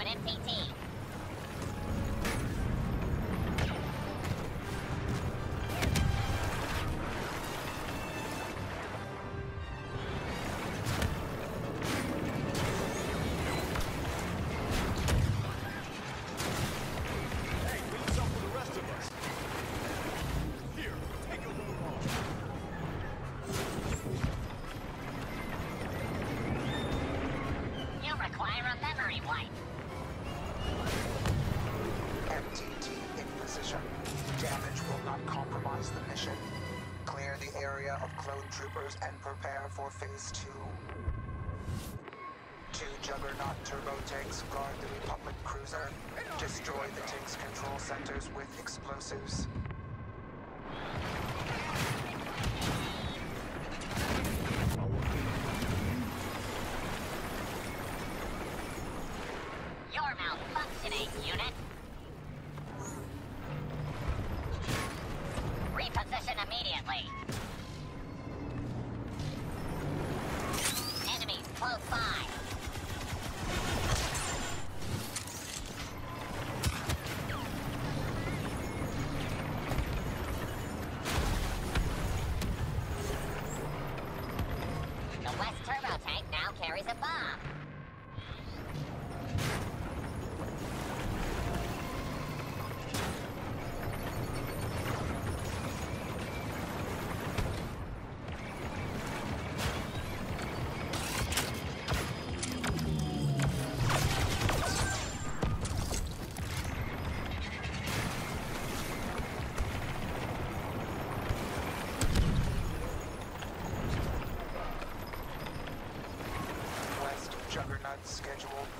an MTT. Stormtroopers and prepare for phase two. Two Juggernaut turbo tanks guard the Republic cruiser. Destroy the tank's control centers with explosives. Scheduled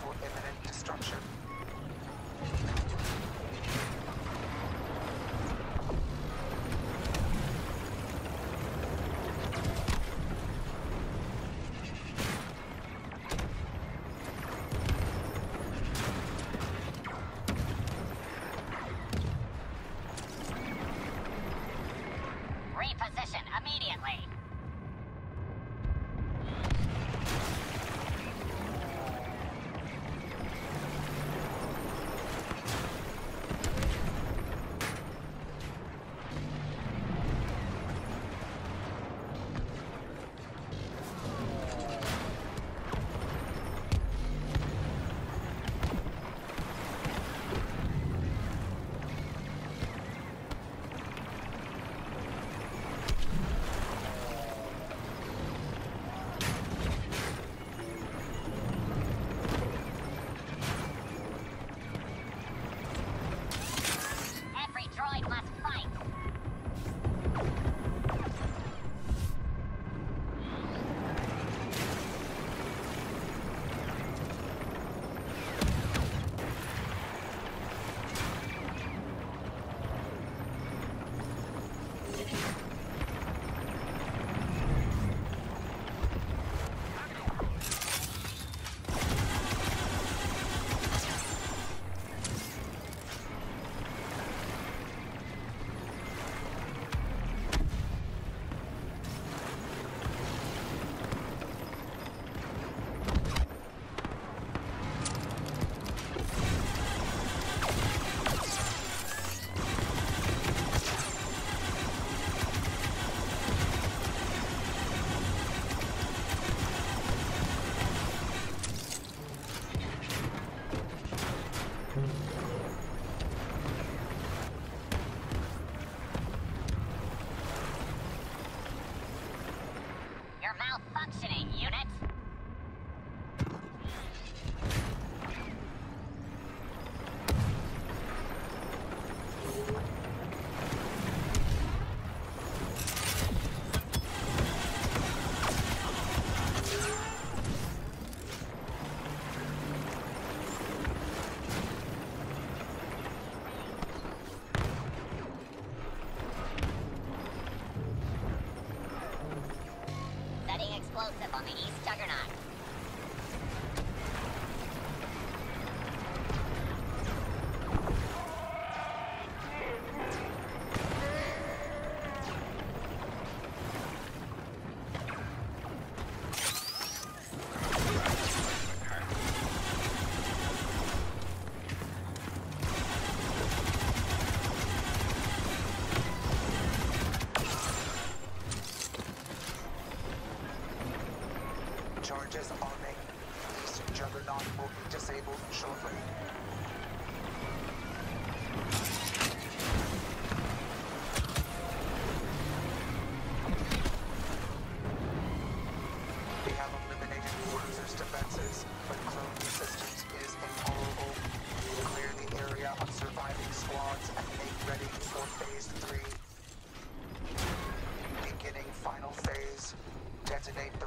on the East Juggernaut. Charges arming. East Juggernaut will be disabled shortly.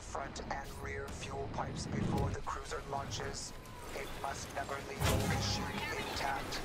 front and rear fuel pipes before the cruiser launches. It must never leave the ship intact.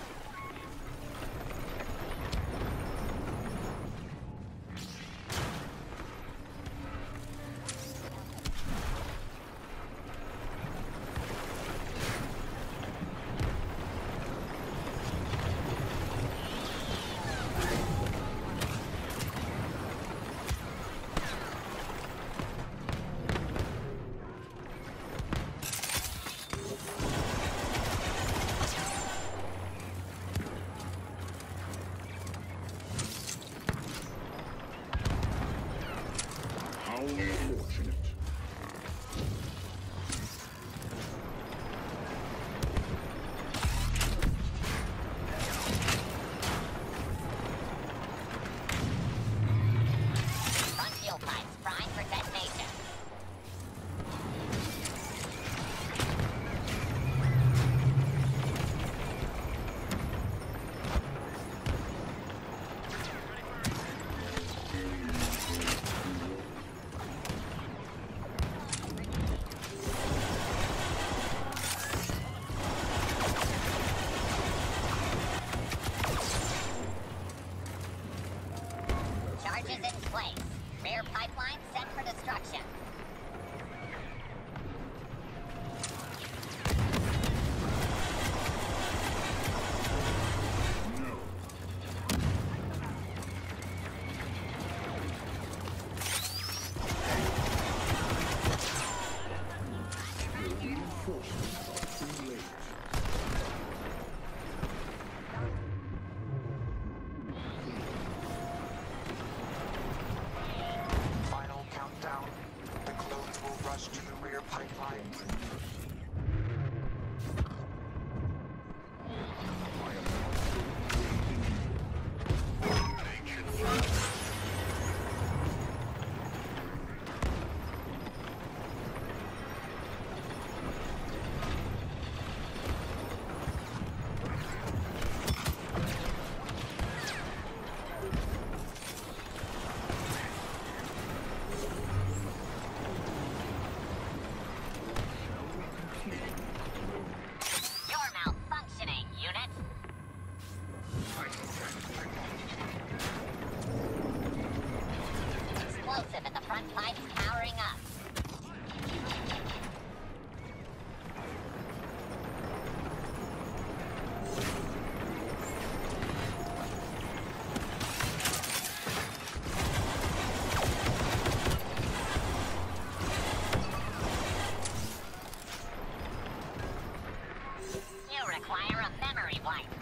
blind.